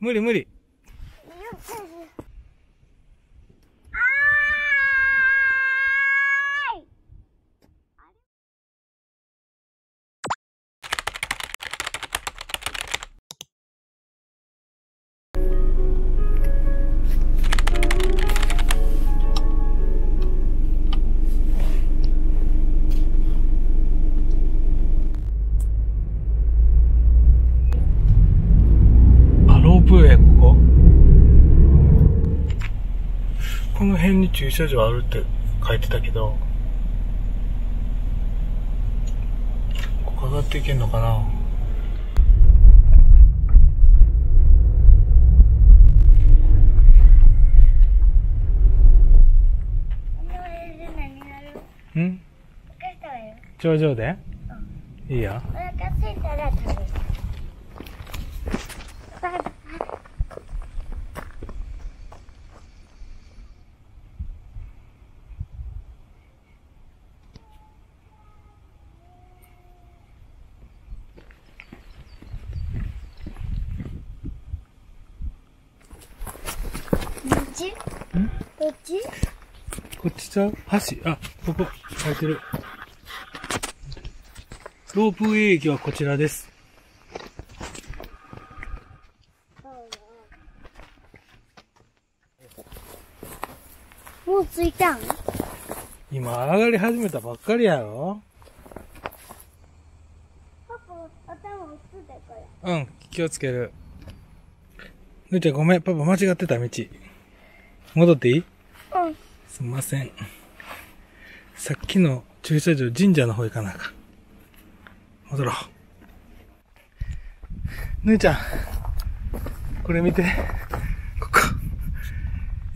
無理無理。駐車場あるって書いてたけど、ここ上がっていけんのかな？ん？頂上で？いいよ。お腹すいたら食べる。どっちどっちこっちちゃう橋、あ、ここ、書いてる。ロープウェイ駅はこちらです。もう着いたん？今上がり始めたばっかりやろパパ、頭打つでこれ。うん、気をつける。ぬーちゃんごめん、パパ間違ってた道。戻っていい？うん。すんません。さっきの駐車場神社の方行かなあか。戻ろう。ぬーちゃん、これ見て。ここ。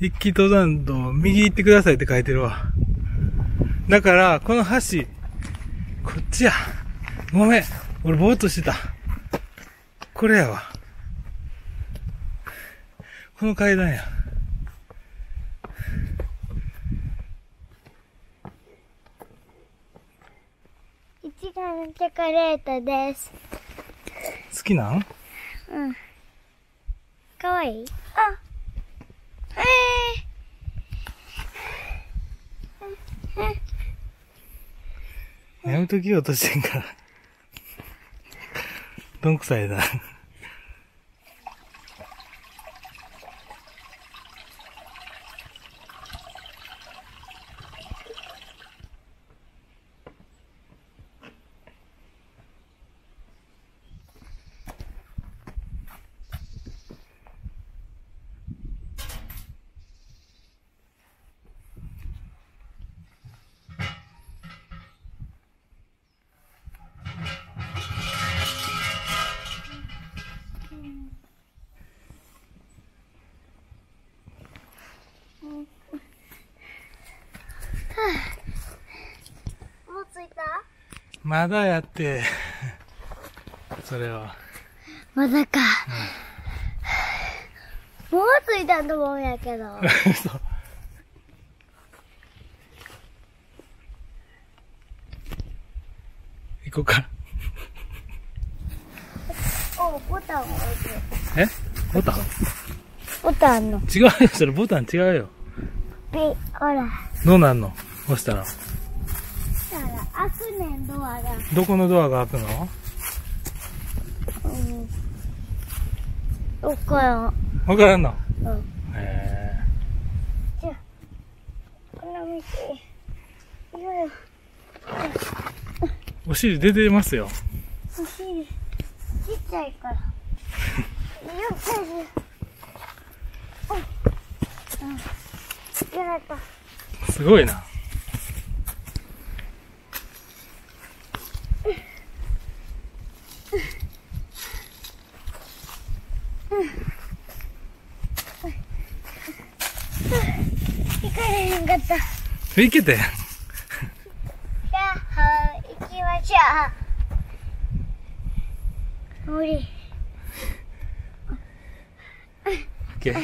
一気登山道、右行ってくださいって書いてるわ。だから、この橋、こっちや。ごめん。俺ぼーっとしてた。これやわ。この階段や。いちごのチョコレートです。好きなん？うん。かわいい？あえやめときようとしてんから。どんくさいな。ー、もう着いた？まだやって。それは。まだか。もう着いたと思うんやけど。そう。行こうか。おボタン置いて。え？ボタン？ボタンの。違うよ、それボタン違うよ。ピほら。どうなんの？押したら。開くねん、ドアが。どこのドアが開くの？うん。どっからん。わからんの？うん。へじゃあ、この道。よいーお尻出てますよ。お尻、ちっちゃいから。よっしゃうん。すごいな。んかった。いけて。じゃあ、行きましょう。無理。いけ。え、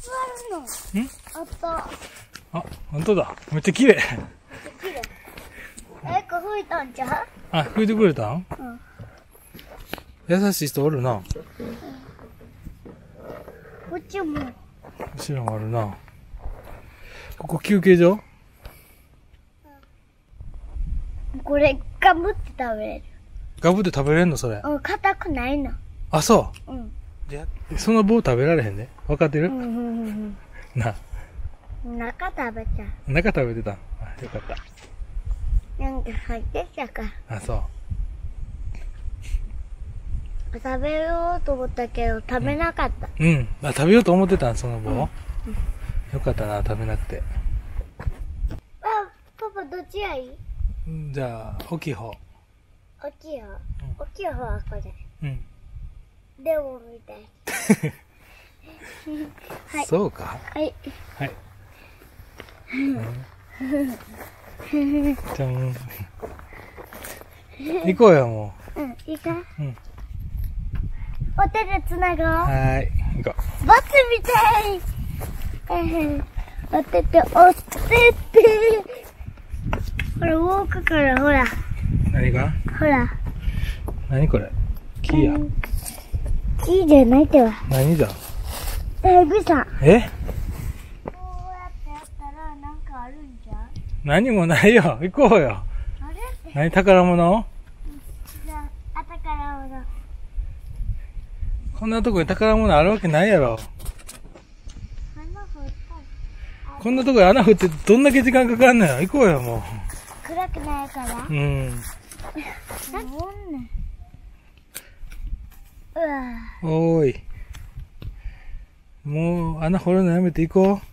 座るの？ん？あった。あ、本当だ。めっちゃ綺麗。綺麗。え、こ吹いたたんじゃんあ、拭いてくれたん？うん。優しい人おるな。こっちも。後ろもあるな。ここ休憩所？これ、ガムって食べれる。ガブで食べれんのそれ？うん、硬くないの。あ、そう？ん。う。じゃその棒食べられへんね。わかってる、うんうんな。うん。中食べちゃ中食べてたんあ、よかっう。なんか入ってきたか。あ、そう。食べようと思ったけど、食べなかった。うん。あ、食べようと思ってたんその棒、よかったな、食べなくて。あ、パパどっちがいい？うんじゃあ、大きい方。大きい方？大きい方はこれ。うん。レモンみたい。はいそうかはい。はい。じゃん。行こうよ、もうん、いいかうん。お手でつなごう。う。はーい。行こバツみたい。えーお手て、お手て。ほら、ウォークから、ほら、う。何が？ほら。何これ？木や。木じゃないっては。何じゃ？だいぶさ。え？こうやってやったら、なんかあるんじゃん？何もないよ。行こうよ。何？宝物じゃあ、あたからほら。こんなとこに宝物あるわけないやろ。こんなとこに穴掘ってどんだけ時間かかんのよ。行こうよ、も暗くないから？う。うん。なんね。うわおーい。もう、穴掘るのやめて行こう。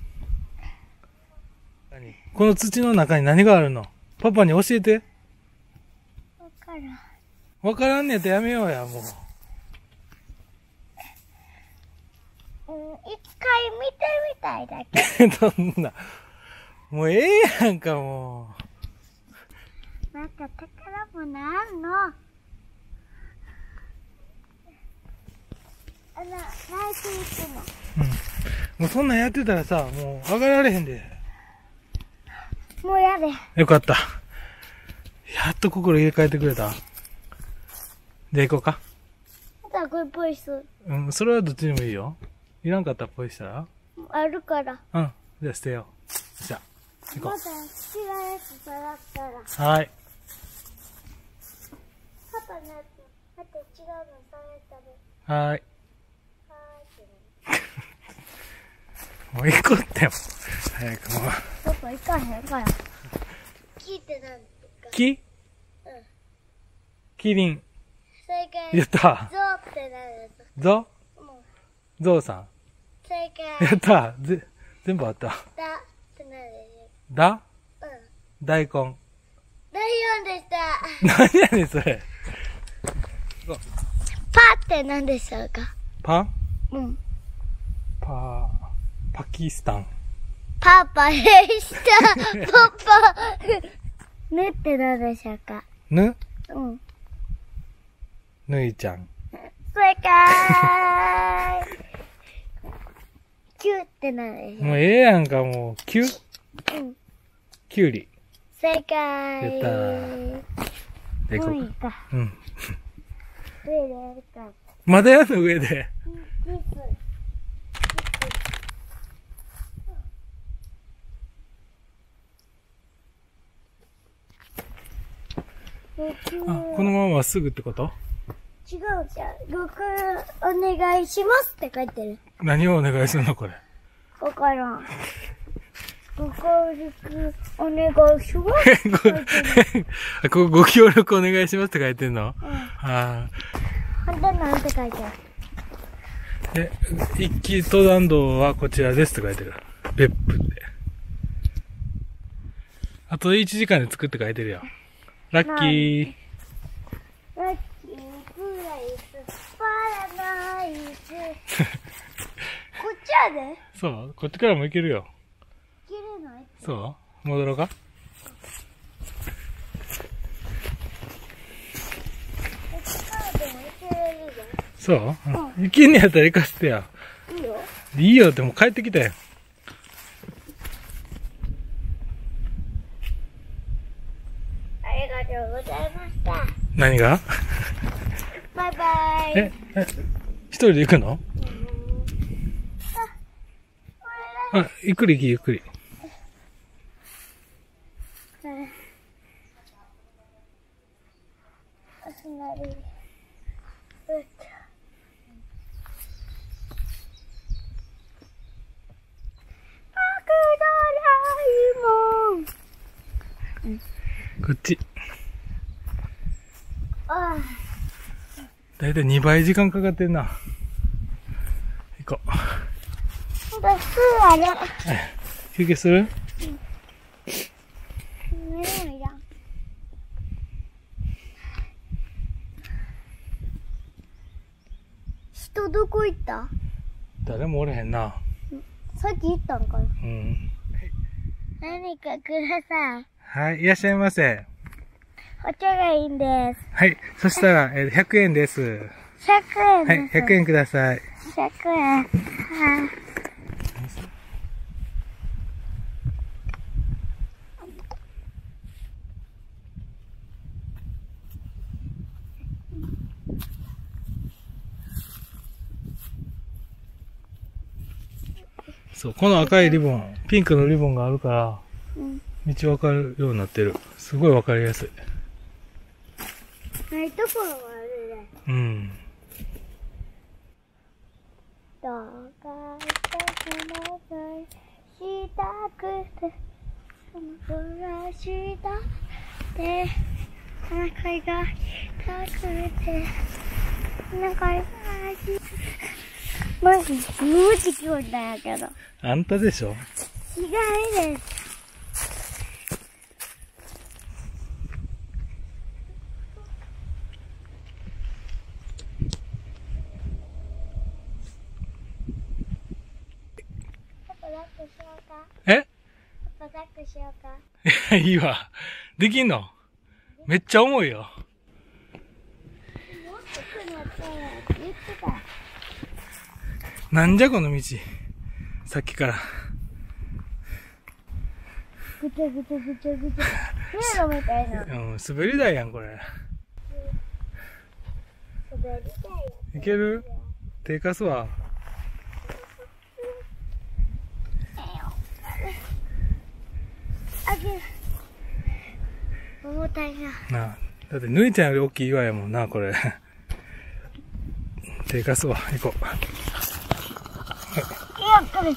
何？この土の中に何があるの？パパに教えて。わからん。わからんねやったらやめようや、もう。うん、一回見てみたいだけ。どんな？もうええやんか、もなんか宝物あんのあの、来週行くの。う。うん。もうそんなんやってたらさ、もう上がられへんで。もうやで。よかった。やっと心入れ替えてくれた。で、行こうか。あとはこれポイス。うん、それはどっちでもいいよ。いらんかったらポイしたら？あるから。うん。じゃあ捨てよう。じゃあ、行こまた違うやつ触ったら。う。はーい。パパのやつ、違うの触ったら。はーい。もう行こうっても。早くもう。パパ行かへんから。聞いてか。木？うん。キリン。正解。やった。ゾウって。ゾもう、ゾウさん。正解。やった。ぜ、全部あった。だってなるだ？よ。うん。大根。ライオンでした。何やねん、それ。パって何でしょうか？パンうん。パパキスタン。パパでした。パパ。ねって何でしょうか？ぬ？うん。ぬいちゃん。正解キューって何でしょ。もうええやんか、もう。きゅ、ううん。きゅうり。正解。やった。で、こもういいか。うん。上でやるか。まだやんの上で。キス。あ、このまままっすぐってこと違うじゃん。僕、お願いしますって書いてる。何をお願いするのこれ？わからん。ご協力お願いします。ご ご協力お願いしますって書いてんの？うん。あほんとなんて書いてある。あ。で、一気登山道はこちらですって書いてる。別府って。あと1時間で作って書いてるよ。ラッキー。ラッキー こっちやでそう？こっちからも行けるよ。切れないそう？戻ろうか？こっちからでもいけれるそう、うん、行けんねやったら行かせてや。いいよ。いいよ。ってもう帰ってきたよ。ありがとうござい何が？バイバイ。え、え、一人で行くの？あ、ゆっくり行き、ゆっくり。こっち。あだいたい2倍時間かかってんな。行こう。あ、だすあれ。休憩する？人どこ行った？誰もおれへんな。さっき行ったんかなうん。何かください。はい、いらっしゃいませ。お茶がいいんです。はい、そしたら、えー100円です。100円はい、です。100円ください。100円。はい。そう、この赤いリボン、ピンクのリボンがあるから、うん。道わかるようになってる。すごいわかりやすい。ないところもあるね。うん。どうかしてもらしたくて、その暮らしたって、お腹が痛くて、お腹が痛くて、マジ、無事聞こえたんやけど。あんたでしょ違いです。パパ抱っこしようかえしようかいや、いいわ。できんの？めっちゃ重いよ。なんじゃこの道？さっきから。ぐちゃぐちゃぐちゃぐちゃ。迷路みたいな。うん、滑り台やん、これ。滑りたいよ。いける？手貸すわ。あげる。重たいな。なあ。だって、ぬいちゃんより大きい岩やもんな、これ。手貸すわ。行こう。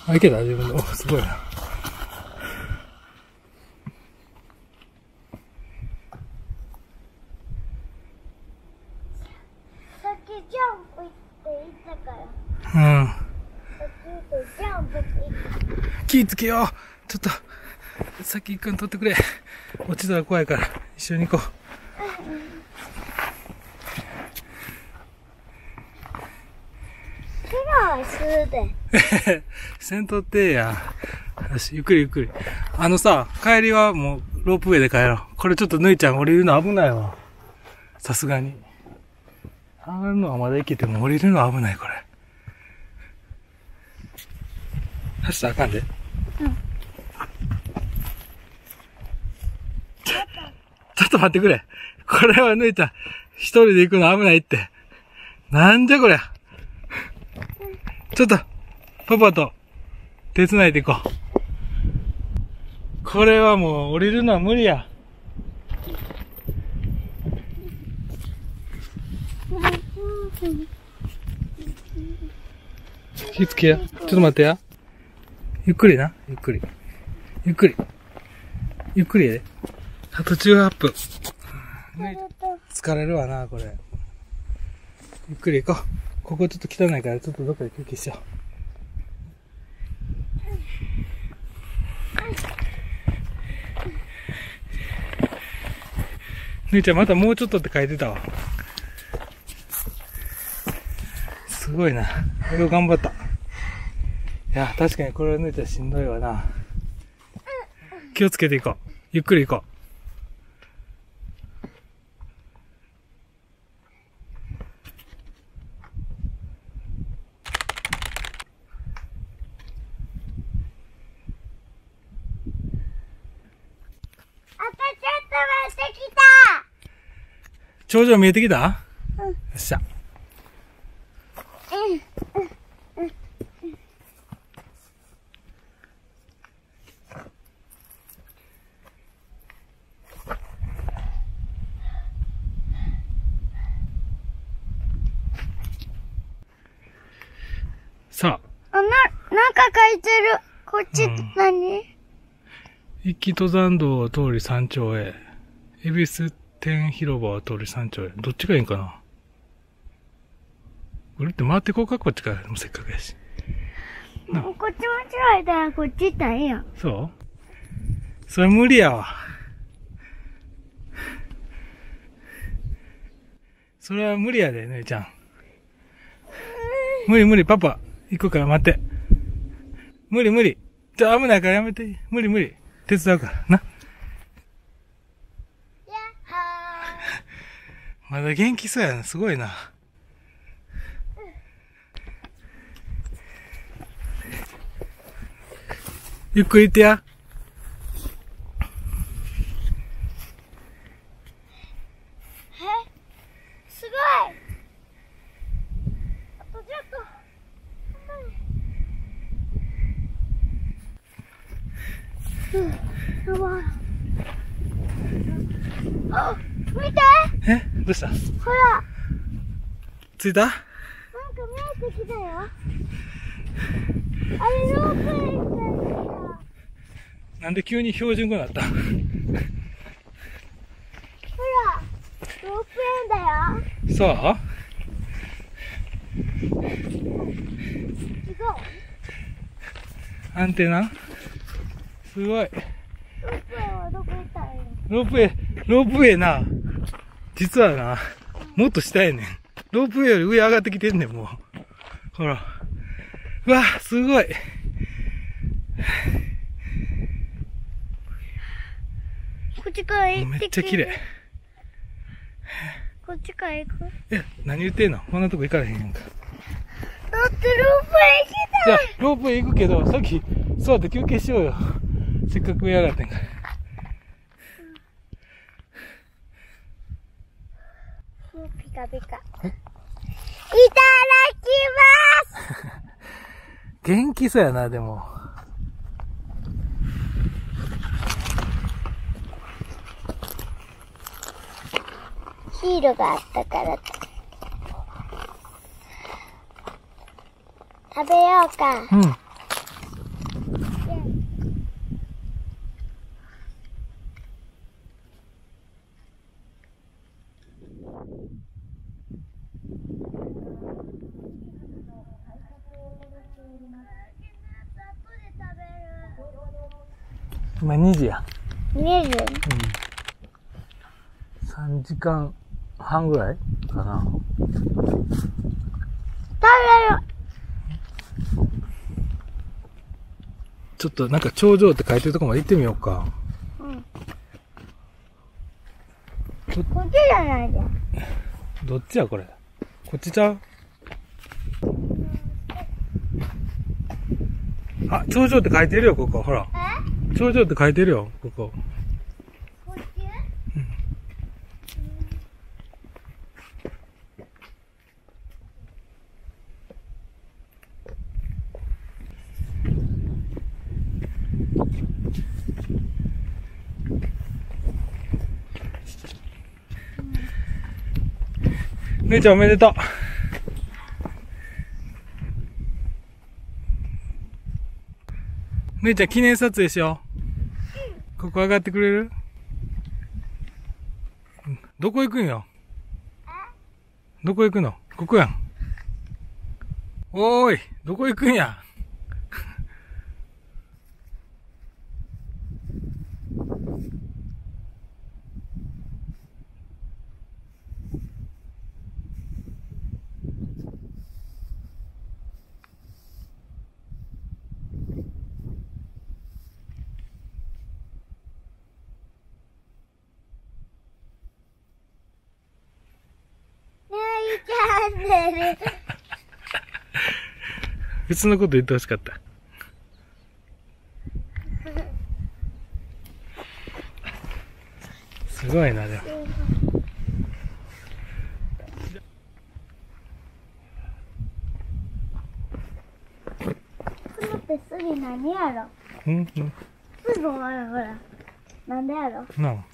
あ、いけた？自分で。お、すごいな。さっきジャンプって言ったから。うん。気ぃつけよう。ちょっと、先一回取ってくれ。落ちたら怖いから、一緒に行こ。う。せんとってや。よし、ゆっくりゆっくり。あのさ、帰りはもう、ロープウェイで帰ろう。これちょっとぬいちゃん降りるの危ないわ。さすがに。上がるのはまだ行けても降りるのは危ない、これ。走ったらあかんで。ちょっと待ってくれ。これはぬいちゃん、一人で行くの危ないって。なんじゃこりゃ。ちょっと、パパと手繋いでいこう。これはもう降りるのは無理や。気付けや。ちょっと待ってや。ゆっくりな。ゆっくり。ゆっくり。ゆっくりやで。あと18分。疲れるわな、これ。ゆっくり行こう。ここちょっと汚いから、ちょっとどっかで休憩しよう。姉ちゃんまたもうちょっとって書いてたわ。すごいな。よく頑張った。いや、確かにこれは姉ちゃんしんどいわな。気をつけていこう。ゆっくり行こう。赤ちゃんと待ってきた頂上見えてきた？うんよっしゃ。さあ、あ、な、なんか書いてる。こっちうん何、一気登山道を通り山頂へ。恵比寿天広場を通り山頂へ。どっちがいいんかな？ぐるって回ってこうか、こっちから。もうせっかくやし。なこっち間違えたらこっち行ったらいいやん。そう？それ無理やわ。それは無理やで、姉ちゃん。無理無理、パパ。行くから待って。無理無理。ちょ、危ないからやめて。無理無理。手伝うから。な。やっはまだ元気そうやな。すごいな。ゆっくり行ってや。ー。えすごい。うん。やばい。あ、見て。え？どうした？ほら。着いた？なんか見えてきたよ。あれ、ロープウェイみたいな。なんで急に標準語になった？ほら、ロープウェイだよ。そう？アンテナ？すごい。ロープウェイはどこ行ったらいいの？ロープウェイ、ロープウェイな、実はな、もっと下やねん。ロープウェイより上上がってきてんねん、もう。ほら。うわ、すごい。こっちから行ってめっちゃ綺麗。こっちから行く？え、何言ってんの？こんなとこ行かれへんやんか。だってロープウェイ行きじゃあ、ロープウェイ行くけど、さっき、座って休憩しようよ。せっかく上上がってんから。もうピカピカ。いただえきます 元気そうやな、でも。ヒールがあったから。食べようか。うん。2時や。見える3時間半ぐらいかな。食べるちょっとなんか頂上って書いてるとこまで行ってみようか。うん。こっちじゃないじゃん。どっちやこれ？こっちちゃう？あ、頂上って書いてるよ、ここ。ほら。頂上って書いてるよ、ここ。こっち姉ちゃんおめでとう。姉ちゃん記念撮影しよう。ここ上がってくれる？どこ行くんよ？どこ行くの？ここやん。おーい、どこ行くんや？別のこと言ってほしかった。すごいな、でも。次何やろ？うんうん。すぐほらなんでやろ？な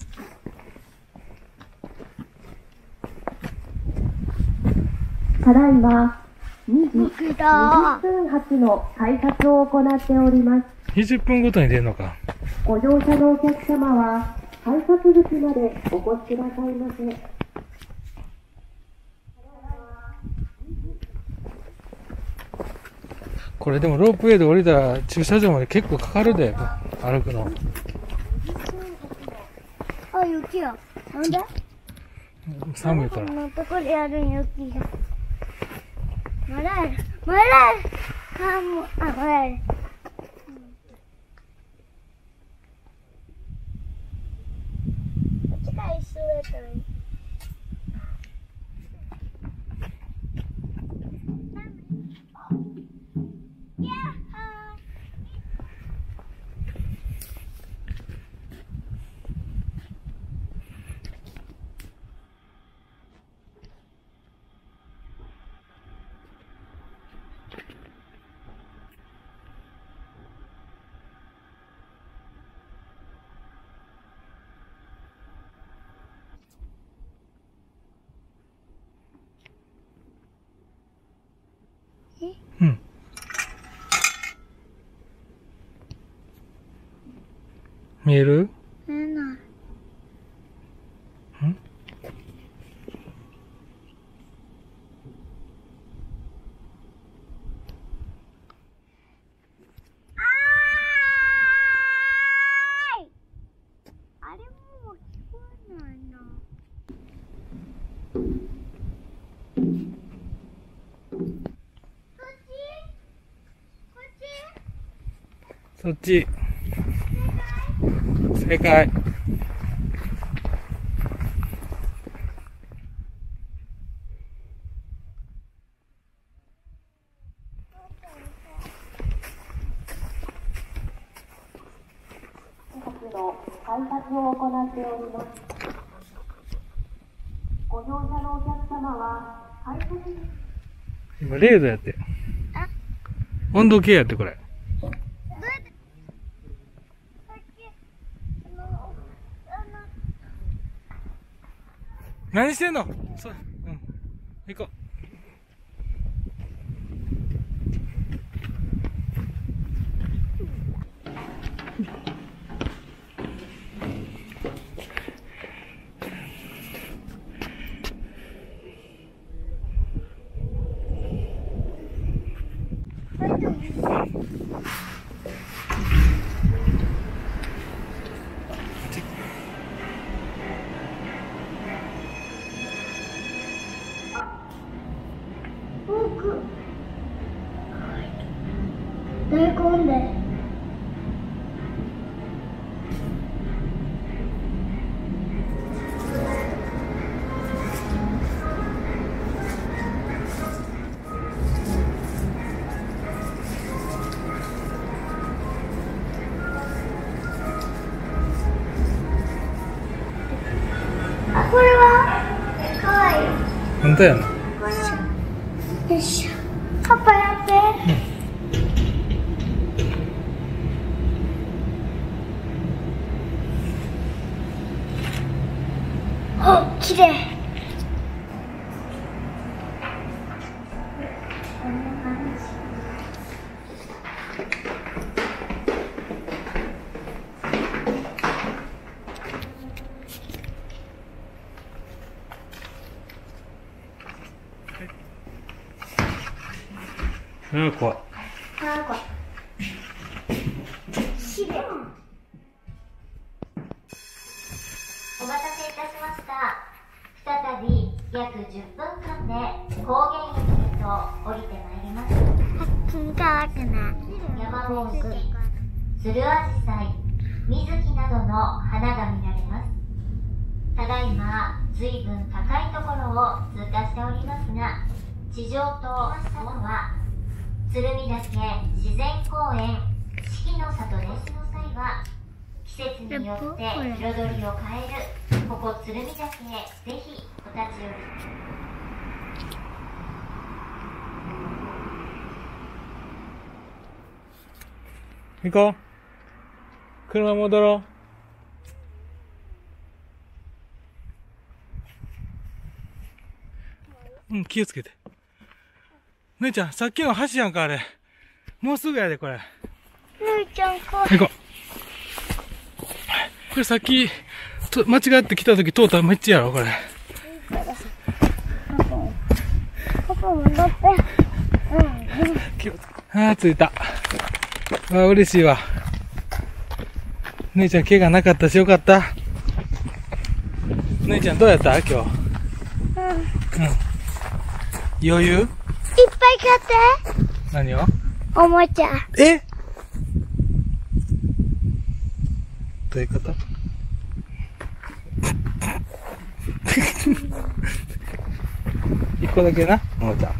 ただいま。20分発の改札を行っております。20分ごとに出るのか。ご乗車のお客様は改札口までお越しくださいませ。これでもロープウェイで降りたら駐車場まで結構かかるで、歩くの。あ、雪や。なんで？寒いから。こんなとこでやるん雪やる。まだやる。あ、もう、あ、まだやる。こっちから一緒だったらいい。やっはうん。見える？見えない。ん？あれもう聞こえないな。そっち？そっち。正解。本日の改札を行っております。ご乗車のお客様は改札口今0度やって。温度計やってこれ。どうやってさっき、あの、あの、何してんの？そうん。行こ大う。本当やな。これよいしょパパやって、あ綺麗こんな感じうん、怖い。あこれ綺麗お待たせいたしました。再び約10分間で高原駅へと降りてまいります。気がくない山大石、鶴アジサイ、水木などの花が見られます。た。だいま、随分高いところを通過しておりますが、地上と雲は、鶴見岳自然公園四季の里ですの際は、季節によって彩りを変えるここ鶴見岳へぜひお立ち寄り行こう。車戻ろう。うん、気をつけて。姉ちゃん、さっきの橋やんか、あれ。もうすぐやで、これ。ぬいちゃん、こ行こう。これさっき、と間違って来た時通ったらめっちゃやろ、これ。パパって。うん。気をつけああ、着いた。ああ、嬉しいわ。姉ちゃん、怪我なかったしよかった。姉ちゃん、どうやった？今日。うん。余裕？いっぱい買って。何を？おもちゃ。え？どういうこと？一個だけな、おもちゃ。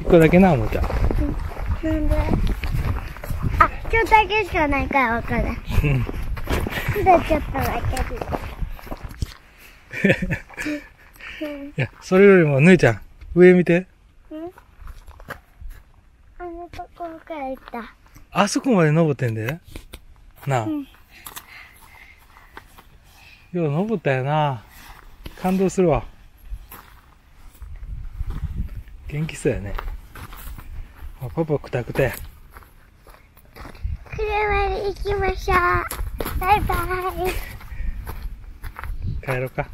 一個だけな、おもちゃ。なんで？あ、ちょっとだけしかないからわからん。うん。で、ちょっとだけ。いや、それよりも、姉ちゃん、上見て。うんあのところから行った。あそこまで登ってんで。なあ。うんよう登ったよな。感動するわ。元気そうやね。あパパくたくて。車に行きましょう。バイバイ。帰ろうか。